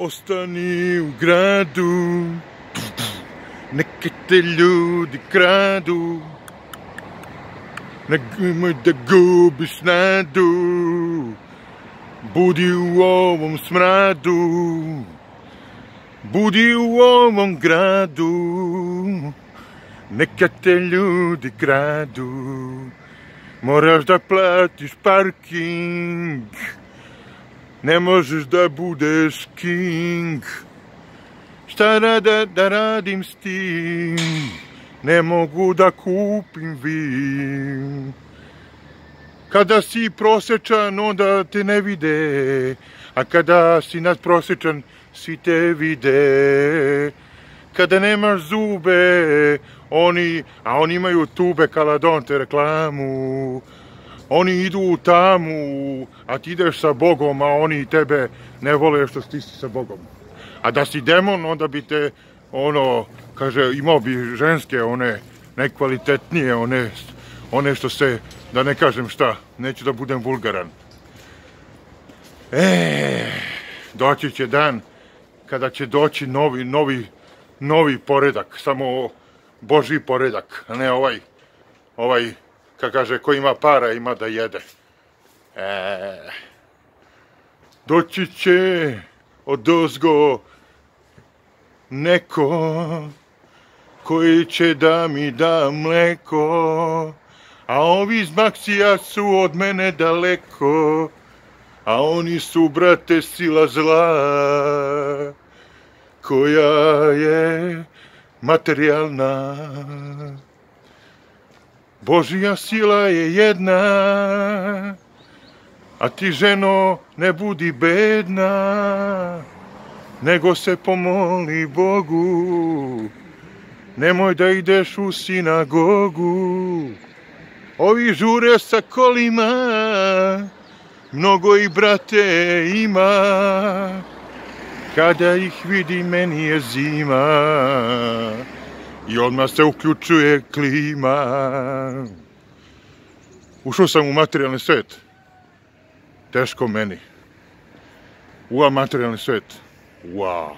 Ostanil grado, naquetelho de crado, na gama da gobisnado, o homem snando, budi o homem grado, naquetelho de crado, moras da plata e parking. Ne možeš da budeš king. Šta da, da, da radim s tim? Ne mogu da kupim vin. Kada si prosečan, onda te ne vide, a kada si nadprosečan, svi te vide. Kada nemaš zube, oni, a oni imaju tube kaladonte reklamu, oni idu tamo, a ti ideš sa Bogom, a oni tebe ne vole što ti si sa Bogom. A da si demon, onda bi te, ono, kaže, imao bi ženske, one nekvalitetnije, one, one što se, da ne kažem šta, neću da budem vulgaran. E, doći će dan kada će doći novi, novi, novi poredak, samo Boži poredak, a ne ovaj, ovaj, kad kaže ko ima para ima da jede. E, doći će od ozgo neko koji će da mi da mleko, a ovi iz Maksija su od mene daleko, a oni su, brate, sila zla, koja je materijalna. Božija sila je jedna, a ti ženo ne budi bedna, nego se pomoli Bogu, nemoj da ideš u sinagogu. Ovi žure sa kolima, mnogo i brate ima, kada ih vidi meni je zima i odmah se uključuje klima. Ušao sam u materijalni svet. Teško meni. Ua materijalni svet. Wow.